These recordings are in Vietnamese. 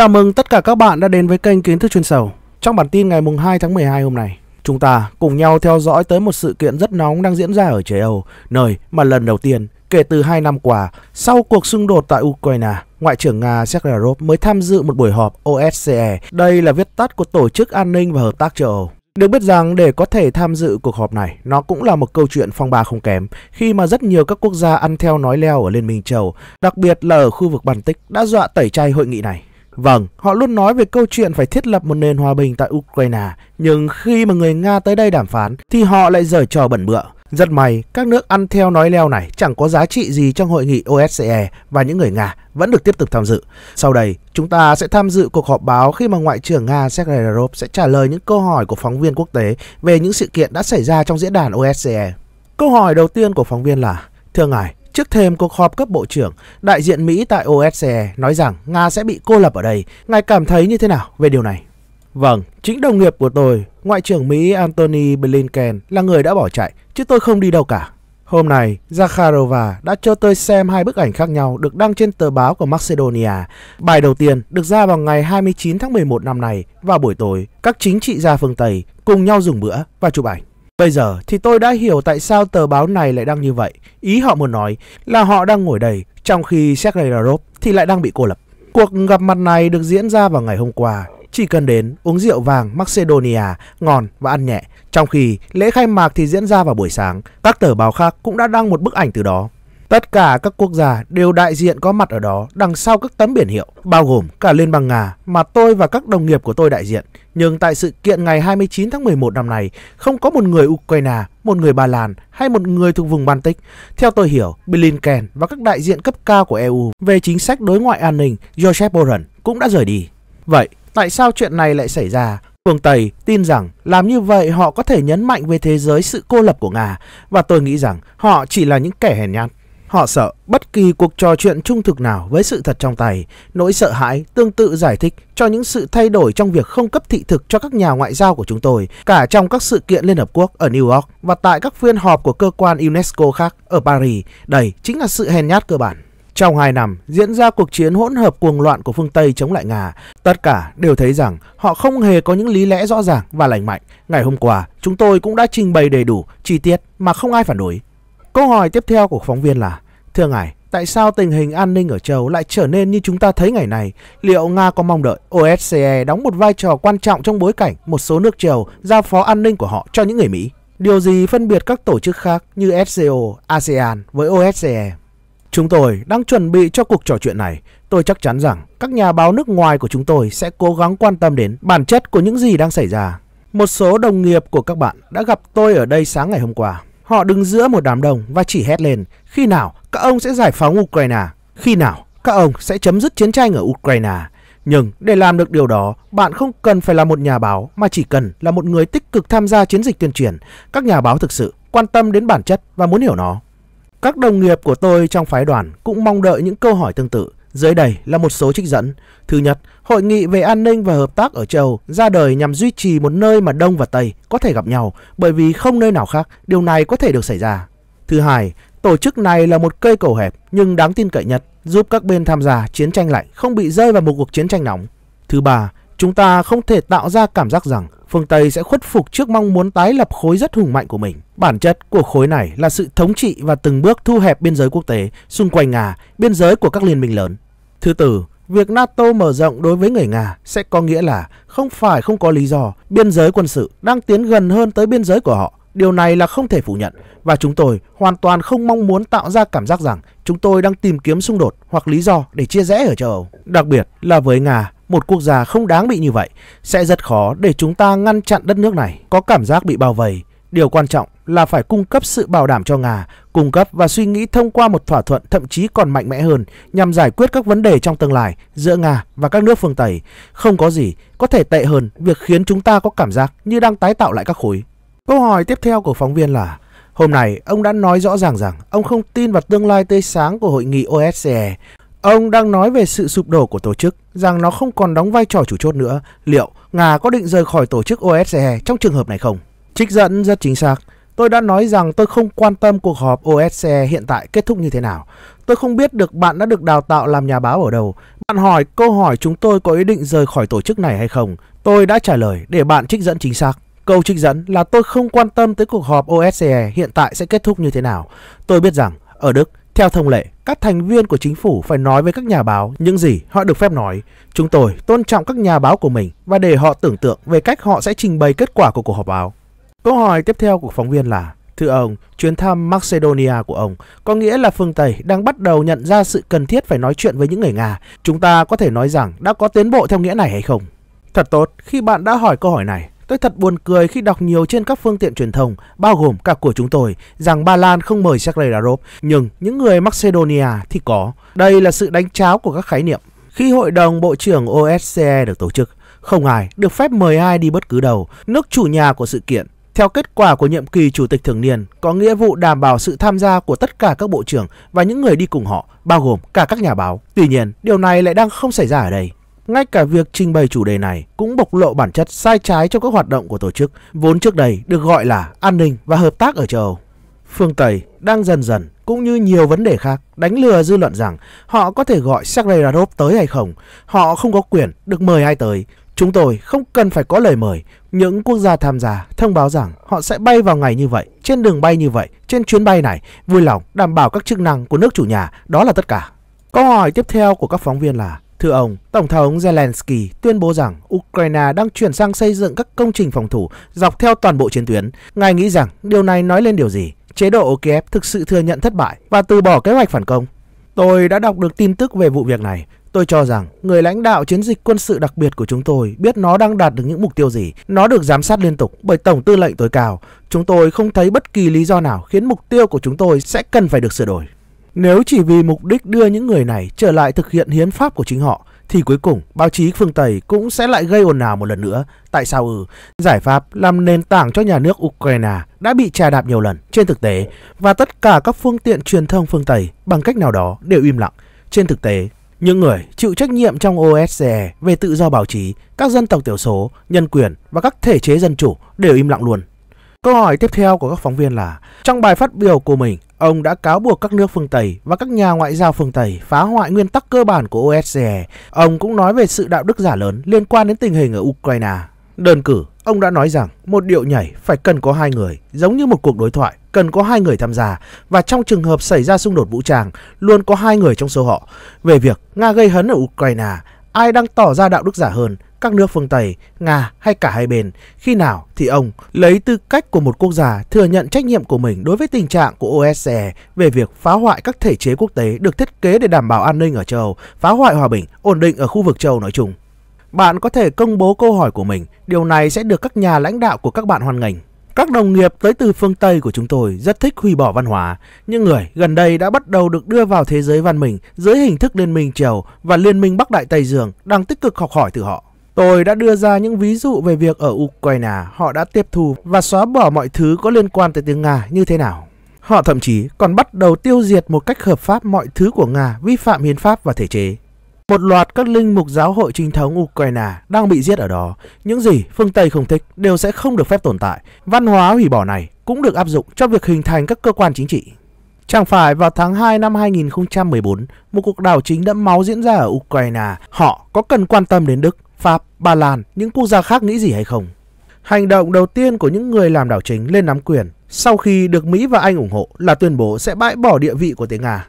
Chào mừng tất cả các bạn đã đến với kênh Kiến thức chuyên sâu. Trong bản tin ngày mùng 2 tháng 12 hôm nay, chúng ta cùng nhau theo dõi tới một sự kiện rất nóng đang diễn ra ở châu Âu, nơi mà lần đầu tiên kể từ 2 năm qua, sau cuộc xung đột tại Ukraine, Ngoại trưởng Nga Sergei Lavrov mới tham dự một buổi họp OSCE. Đây là viết tắt của Tổ chức An ninh và Hợp tác châu Âu. Được biết rằng để có thể tham dự cuộc họp này, nó cũng là một câu chuyện phong ba không kém khi mà rất nhiều các quốc gia ăn theo nói leo ở Liên minh châu, đặc biệt là ở khu vực Baltic đã dọa tẩy chay hội nghị này. Vâng, họ luôn nói về câu chuyện phải thiết lập một nền hòa bình tại Ukraine, nhưng khi mà người Nga tới đây đàm phán thì họ lại giở trò bẩn bựa. Rất may, các nước ăn theo nói leo này chẳng có giá trị gì trong hội nghị OSCE và những người Nga vẫn được tiếp tục tham dự. Sau đây, chúng ta sẽ tham dự cuộc họp báo khi mà Ngoại trưởng Nga Sergei Lavrov sẽ trả lời những câu hỏi của phóng viên quốc tế về những sự kiện đã xảy ra trong diễn đàn OSCE. Câu hỏi đầu tiên của phóng viên là, Thưa ngài, Trước thêm cuộc họp cấp bộ trưởng, đại diện Mỹ tại OSCE nói rằng Nga sẽ bị cô lập ở đây. Ngài cảm thấy như thế nào về điều này? Vâng, chính đồng nghiệp của tôi, Ngoại trưởng Mỹ Antony Blinken là người đã bỏ chạy, chứ tôi không đi đâu cả. Hôm nay, Zakharova đã cho tôi xem hai bức ảnh khác nhau được đăng trên tờ báo của Macedonia. Bài đầu tiên được ra vào ngày 29 tháng 11 năm nay, vào buổi tối, các chính trị gia phương Tây cùng nhau dùng bữa và chụp ảnh. Bây giờ thì tôi đã hiểu tại sao tờ báo này lại đăng như vậy. Ý họ muốn nói là họ đang ngồi đây, trong khi Sergei Lavrov thì lại đang bị cô lập. Cuộc gặp mặt này được diễn ra vào ngày hôm qua. Chỉ cần đến uống rượu vàng Macedonia ngon và ăn nhẹ. Trong khi lễ khai mạc thì diễn ra vào buổi sáng, các tờ báo khác cũng đã đăng một bức ảnh từ đó. Tất cả các quốc gia đều đại diện có mặt ở đó đằng sau các tấm biển hiệu, bao gồm cả Liên bang Nga mà tôi và các đồng nghiệp của tôi đại diện. Nhưng tại sự kiện ngày 29 tháng 11 năm nay, không có một người Ukraine, một người Ba Lan hay một người thuộc vùng Baltic. Theo tôi hiểu, Blinken và các đại diện cấp cao của EU về chính sách đối ngoại an ninh Joseph Borrell cũng đã rời đi. Vậy, tại sao chuyện này lại xảy ra? Phương Tây tin rằng làm như vậy họ có thể nhấn mạnh về thế giới sự cô lập của Nga và tôi nghĩ rằng họ chỉ là những kẻ hèn nhát. Họ sợ bất kỳ cuộc trò chuyện trung thực nào với sự thật trong tay, nỗi sợ hãi tương tự giải thích cho những sự thay đổi trong việc không cấp thị thực cho các nhà ngoại giao của chúng tôi, cả trong các sự kiện Liên Hợp Quốc ở New York và tại các phiên họp của cơ quan UNESCO khác ở Paris. Đây chính là sự hèn nhát cơ bản. Trong hai năm diễn ra cuộc chiến hỗn hợp cuồng loạn của phương Tây chống lại Nga, tất cả đều thấy rằng họ không hề có những lý lẽ rõ ràng và lành mạnh. Ngày hôm qua, chúng tôi cũng đã trình bày đầy đủ, chi tiết mà không ai phản đối. Câu hỏi tiếp theo của phóng viên là Thưa ngài, tại sao tình hình an ninh ở châu lại trở nên như chúng ta thấy ngày này? Liệu Nga có mong đợi OSCE đóng một vai trò quan trọng trong bối cảnh một số nước châu giao phó an ninh của họ cho những người Mỹ? Điều gì phân biệt các tổ chức khác như SCO, ASEAN với OSCE? Chúng tôi đang chuẩn bị cho cuộc trò chuyện này. Tôi chắc chắn rằng các nhà báo nước ngoài của chúng tôi sẽ cố gắng quan tâm đến bản chất của những gì đang xảy ra. Một số đồng nghiệp của các bạn đã gặp tôi ở đây sáng ngày hôm qua. Họ đứng giữa một đám đông và chỉ hét lên khi nào các ông sẽ giải phóng Ukraine, khi nào các ông sẽ chấm dứt chiến tranh ở Ukraine. Nhưng để làm được điều đó, bạn không cần phải là một nhà báo mà chỉ cần là một người tích cực tham gia chiến dịch tuyên truyền. Các nhà báo thực sự quan tâm đến bản chất và muốn hiểu nó. Các đồng nghiệp của tôi trong phái đoàn cũng mong đợi những câu hỏi tương tự. Dưới đây là một số trích dẫn. Thứ nhất, Hội nghị về an ninh và hợp tác ở châu ra đời nhằm duy trì một nơi mà Đông và Tây có thể gặp nhau bởi vì không nơi nào khác điều này có thể được xảy ra. Thứ hai, tổ chức này là một cây cầu hẹp nhưng đáng tin cậy nhất, giúp các bên tham gia chiến tranh lạnh không bị rơi vào một cuộc chiến tranh nóng. Thứ ba, chúng ta không thể tạo ra cảm giác rằng phương Tây sẽ khuất phục trước mong muốn tái lập khối rất hùng mạnh của mình. Bản chất của khối này là sự thống trị và từng bước thu hẹp biên giới quốc tế xung quanh Nga, biên giới của các liên minh lớn. Thứ tư, việc NATO mở rộng đối với người Nga sẽ có nghĩa là không phải không có lý do biên giới quân sự đang tiến gần hơn tới biên giới của họ. Điều này là không thể phủ nhận và chúng tôi hoàn toàn không mong muốn tạo ra cảm giác rằng chúng tôi đang tìm kiếm xung đột hoặc lý do để chia rẽ ở châu Âu. Đặc biệt là với Nga, một quốc gia không đáng bị như vậy, sẽ rất khó để chúng ta ngăn chặn đất nước này có cảm giác bị bao vây. Điều quan trọng là phải cung cấp sự bảo đảm cho Nga, cung cấp và suy nghĩ thông qua một thỏa thuận thậm chí còn mạnh mẽ hơn nhằm giải quyết các vấn đề trong tương lai giữa Nga và các nước phương Tây. Không có gì có thể tệ hơn việc khiến chúng ta có cảm giác như đang tái tạo lại các khối. Câu hỏi tiếp theo của phóng viên là Hôm nay, ông đã nói rõ ràng rằng ông không tin vào tương lai tươi sáng của hội nghị OSCE. Ông đang nói về sự sụp đổ của tổ chức, rằng nó không còn đóng vai trò chủ chốt nữa. Liệu Nga có định rời khỏi tổ chức OSCE trong trường hợp này không? Trích dẫn rất chính xác. tôi đã nói rằng tôi không quan tâm cuộc họp OSCE hiện tại kết thúc như thế nào. Tôi không biết được bạn đã được đào tạo làm nhà báo ở đâu. Bạn hỏi câu hỏi chúng tôi có ý định rời khỏi tổ chức này hay không. Tôi đã trả lời để bạn trích dẫn chính xác. Câu trích dẫn là tôi không quan tâm tới cuộc họp OSCE hiện tại sẽ kết thúc như thế nào. Tôi biết rằng ở Đức, theo thông lệ, các thành viên của chính phủ phải nói với các nhà báo những gì họ được phép nói. Chúng tôi tôn trọng các nhà báo của mình và để họ tưởng tượng về cách họ sẽ trình bày kết quả của cuộc họp báo. Câu hỏi tiếp theo của phóng viên là Thưa ông, chuyến thăm Macedonia của ông có nghĩa là phương Tây đang bắt đầu nhận ra sự cần thiết phải nói chuyện với những người Nga. Chúng ta có thể nói rằng đã có tiến bộ theo nghĩa này hay không? Thật tốt khi bạn đã hỏi câu hỏi này. Tôi thật buồn cười khi đọc nhiều trên các phương tiện truyền thông, bao gồm cả của chúng tôi, rằng Ba Lan không mời Sergei Lavrov, nhưng những người Macedonia thì có. Đây là sự đánh cháo của các khái niệm. Khi Hội đồng Bộ trưởng OSCE được tổ chức, không ai được phép mời ai đi bất cứ đâu. Nước chủ nhà của sự kiện theo kết quả của nhiệm kỳ chủ tịch thường niên, có nghĩa vụ đảm bảo sự tham gia của tất cả các bộ trưởng và những người đi cùng họ, bao gồm cả các nhà báo. Tuy nhiên, điều này lại đang không xảy ra ở đây. Ngay cả việc trình bày chủ đề này cũng bộc lộ bản chất sai trái trong các hoạt động của tổ chức, vốn trước đây được gọi là an ninh và hợp tác ở châu Âu. Phương Tây đang dần dần, cũng như nhiều vấn đề khác, đánh lừa dư luận rằng họ có thể gọi Sergei Lavrov tới hay không. Họ không có quyền được mời ai tới. Chúng tôi không cần phải có lời mời. Những quốc gia tham gia thông báo rằng họ sẽ bay vào ngày như vậy, trên đường bay như vậy, trên chuyến bay này, vui lòng đảm bảo các chức năng của nước chủ nhà, đó là tất cả. Câu hỏi tiếp theo của các phóng viên là Thưa ông, Tổng thống Zelensky tuyên bố rằng Ukraine đang chuyển sang xây dựng các công trình phòng thủ dọc theo toàn bộ chiến tuyến. Ngài nghĩ rằng điều này nói lên điều gì? Chế độ Kiev thực sự thừa nhận thất bại và từ bỏ kế hoạch phản công. Tôi đã đọc được tin tức về vụ việc này. Tôi cho rằng người lãnh đạo chiến dịch quân sự đặc biệt của chúng tôi biết nó đang đạt được những mục tiêu gì. Nó được giám sát liên tục bởi Tổng tư lệnh tối cao. Chúng tôi không thấy bất kỳ lý do nào khiến mục tiêu của chúng tôi sẽ cần phải được sửa đổi. Nếu chỉ vì mục đích đưa những người này trở lại thực hiện hiến pháp của chính họ, thì cuối cùng báo chí phương Tây cũng sẽ lại gây ồn ào một lần nữa. Tại sao ư? Giải pháp làm nền tảng cho nhà nước Ukraine đã bị trà đạp nhiều lần trên thực tế và tất cả các phương tiện truyền thông phương Tây bằng cách nào đó đều im lặng. Trên thực tế, những người chịu trách nhiệm trong OSCE về tự do báo chí, các dân tộc thiểu số, nhân quyền và các thể chế dân chủ đều im lặng luôn. Câu hỏi tiếp theo của các phóng viên là Trong bài phát biểu của mình, ông đã cáo buộc các nước phương Tây và các nhà ngoại giao phương Tây phá hoại nguyên tắc cơ bản của OSCE. Ông cũng nói về sự đạo đức giả lớn liên quan đến tình hình ở Ukraine. Đơn cử, ông đã nói rằng một điệu nhảy phải cần có hai người, giống như một cuộc đối thoại, cần có hai người tham gia và trong trường hợp xảy ra xung đột vũ trang, luôn có hai người trong số họ. Về việc Nga gây hấn ở Ukraine, ai đang tỏ ra đạo đức giả hơn, các nước phương Tây, Nga hay cả hai bên. Khi nào thì ông lấy tư cách của một quốc gia thừa nhận trách nhiệm của mình đối với tình trạng của OSCE về việc phá hoại các thể chế quốc tế được thiết kế để đảm bảo an ninh ở châu Âu, phá hoại hòa bình, ổn định ở khu vực châu Âu nói chung. Bạn có thể công bố câu hỏi của mình, điều này sẽ được các nhà lãnh đạo của các bạn hoan nghênh. Các đồng nghiệp tới từ phương Tây của chúng tôi rất thích hủy bỏ văn hóa. Những người gần đây đã bắt đầu được đưa vào thế giới văn minh dưới hình thức Liên minh Triều và Liên minh Bắc Đại Tây Dương đang tích cực học hỏi từ họ. Tôi đã đưa ra những ví dụ về việc ở Ukraine họ đã tiếp thu và xóa bỏ mọi thứ có liên quan tới tiếng Nga như thế nào. Họ thậm chí còn bắt đầu tiêu diệt một cách hợp pháp mọi thứ của Nga vi phạm hiến pháp và thể chế. Một loạt các linh mục giáo hội chính thống Ukraine đang bị giết ở đó. Những gì phương Tây không thích đều sẽ không được phép tồn tại. Văn hóa hủy bỏ này cũng được áp dụng cho việc hình thành các cơ quan chính trị. Chẳng phải vào tháng 2 năm 2014, một cuộc đảo chính đẫm máu diễn ra ở Ukraine, họ có cần quan tâm đến Đức, Pháp, Ba Lan, những quốc gia khác nghĩ gì hay không? Hành động đầu tiên của những người làm đảo chính lên nắm quyền sau khi được Mỹ và Anh ủng hộ là tuyên bố sẽ bãi bỏ địa vị của tiếng Nga.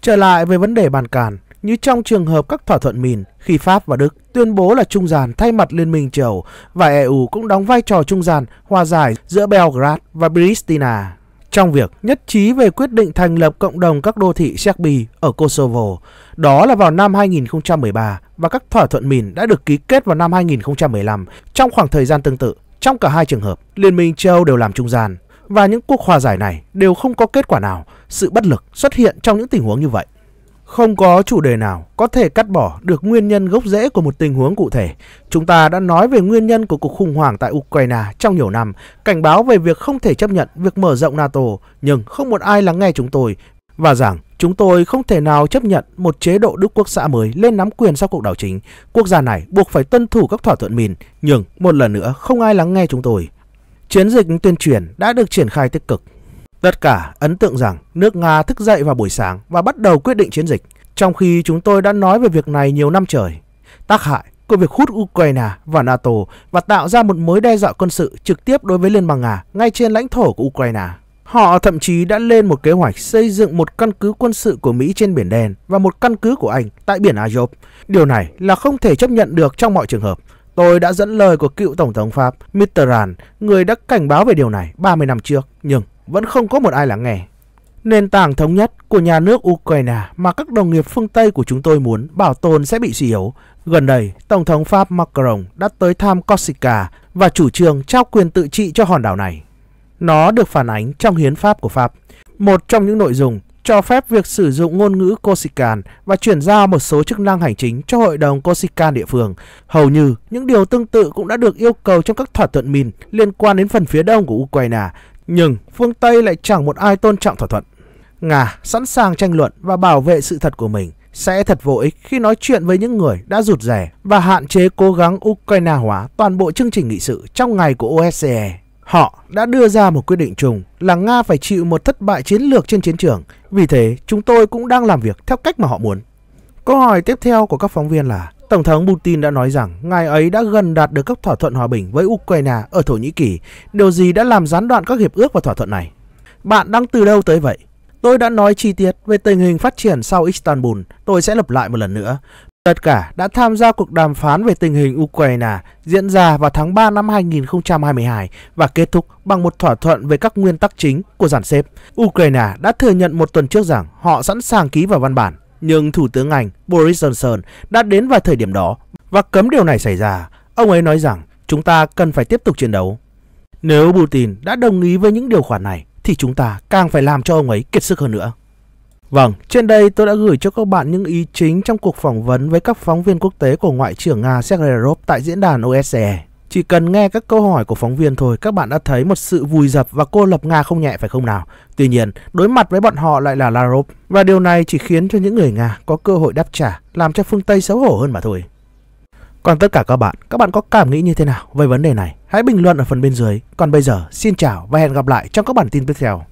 Trở lại về vấn đề bàn càn, như trong trường hợp các thỏa thuận mìn khi Pháp và Đức tuyên bố là trung gian thay mặt Liên minh châu Âu và EU cũng đóng vai trò trung gian hòa giải giữa Belgrade và Pristina trong việc nhất trí về quyết định thành lập cộng đồng các đô thị Serbia ở Kosovo. Đó là vào năm 2013 và các thỏa thuận mìn đã được ký kết vào năm 2015 trong khoảng thời gian tương tự. Trong cả hai trường hợp, Liên minh châu đều làm trung gian và những cuộc hòa giải này đều không có kết quả nào. Sự bất lực xuất hiện trong những tình huống như vậy. Không có chủ đề nào có thể cắt bỏ được nguyên nhân gốc rễ của một tình huống cụ thể. Chúng ta đã nói về nguyên nhân của cuộc khủng hoảng tại Ukraine trong nhiều năm, cảnh báo về việc không thể chấp nhận việc mở rộng NATO, nhưng không một ai lắng nghe chúng tôi và rằng chúng tôi không thể nào chấp nhận một chế độ Đức Quốc xã mới lên nắm quyền sau cuộc đảo chính. Quốc gia này buộc phải tuân thủ các thỏa thuận mìn, nhưng một lần nữa không ai lắng nghe chúng tôi. chiến dịch tuyên truyền đã được triển khai tích cực. Tất cả ấn tượng rằng nước Nga thức dậy vào buổi sáng và bắt đầu quyết định chiến dịch, trong khi chúng tôi đã nói về việc này nhiều năm trời. Tác hại của việc hút Ukraine và NATO và tạo ra một mối đe dọa quân sự trực tiếp đối với Liên bang Nga ngay trên lãnh thổ của Ukraine. Họ thậm chí đã lên một kế hoạch xây dựng một căn cứ quân sự của Mỹ trên Biển Đen và một căn cứ của Anh tại Biển Azov. Điều này là không thể chấp nhận được trong mọi trường hợp. Tôi đã dẫn lời của cựu Tổng thống Pháp Mitterrand, người đã cảnh báo về điều này 30 năm trước, nhưng vẫn không có một ai lắng nghe. Nền tảng thống nhất của nhà nước Ukraine mà các đồng nghiệp phương Tây của chúng tôi muốn bảo tồn sẽ bị suy yếu. Gần đây, Tổng thống Pháp Macron đã tới thăm Corsica và chủ trương trao quyền tự trị cho hòn đảo này. Nó được phản ánh trong hiến pháp của Pháp. Một trong những nội dung cho phép việc sử dụng ngôn ngữ Corsican và chuyển giao một số chức năng hành chính cho hội đồng Corsican địa phương. Hầu như những điều tương tự cũng đã được yêu cầu trong các thỏa thuận Min liên quan đến phần phía đông của Ukraine, nhưng phương Tây lại chẳng một ai tôn trọng thỏa thuận. Nga sẵn sàng tranh luận và bảo vệ sự thật của mình sẽ thật vô ích khi nói chuyện với những người đã rụt rẻ và hạn chế cố gắng Ukraine hóa toàn bộ chương trình nghị sự trong ngày của OSCE. Họ đã đưa ra một quyết định chung là Nga phải chịu một thất bại chiến lược trên chiến trường. Vì thế, chúng tôi cũng đang làm việc theo cách mà họ muốn. Câu hỏi tiếp theo của các phóng viên là Tổng thống Putin đã nói rằng ngài ấy đã gần đạt được các thỏa thuận hòa bình với Ukraine ở Thổ Nhĩ Kỳ. Điều gì đã làm gián đoạn các hiệp ước và thỏa thuận này? Bạn đang từ đâu tới vậy? Tôi đã nói chi tiết về tình hình phát triển sau Istanbul. Tôi sẽ lặp lại một lần nữa. Tất cả đã tham gia cuộc đàm phán về tình hình Ukraine diễn ra vào tháng 3 năm 2022 và kết thúc bằng một thỏa thuận về các nguyên tắc chính của giản xếp. Ukraine đã thừa nhận một tuần trước rằng họ sẵn sàng ký vào văn bản, nhưng Thủ tướng Anh Boris Johnson đã đến vào thời điểm đó và cấm điều này xảy ra. Ông ấy nói rằng chúng ta cần phải tiếp tục chiến đấu. Nếu Putin đã đồng ý với những điều khoản này, thì chúng ta càng phải làm cho ông ấy kiệt sức hơn nữa. Vâng, trên đây tôi đã gửi cho các bạn những ý chính trong cuộc phỏng vấn với các phóng viên quốc tế của Ngoại trưởng Nga Sergei Lavrov tại diễn đàn OSCE. Chỉ cần nghe các câu hỏi của phóng viên thôi, các bạn đã thấy một sự vùi dập và cô lập Nga không nhẹ phải không nào? Tuy nhiên, đối mặt với bọn họ lại là Lavrov, và điều này chỉ khiến cho những người Nga có cơ hội đáp trả, làm cho phương Tây xấu hổ hơn mà thôi. Còn tất cả các bạn, các bạn có cảm nghĩ như thế nào về vấn đề này? Hãy bình luận ở phần bên dưới. Còn bây giờ, xin chào và hẹn gặp lại trong các bản tin tiếp theo.